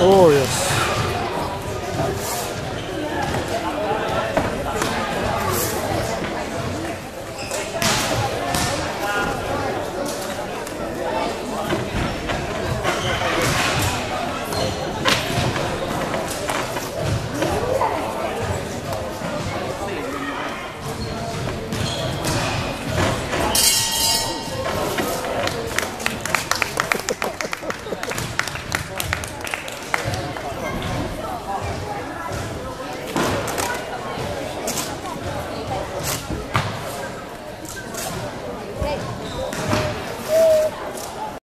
Oh, yes.